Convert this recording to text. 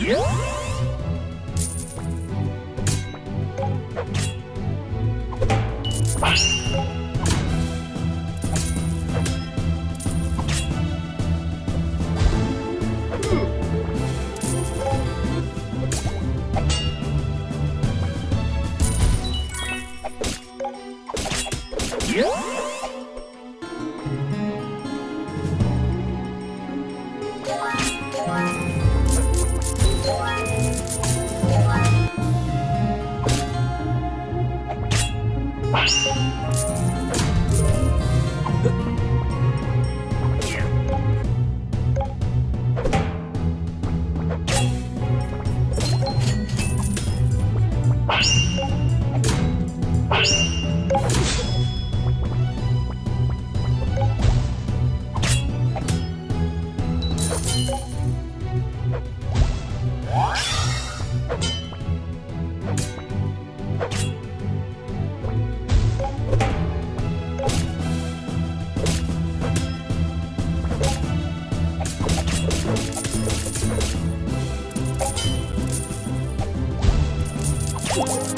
Yeah. Yeah. You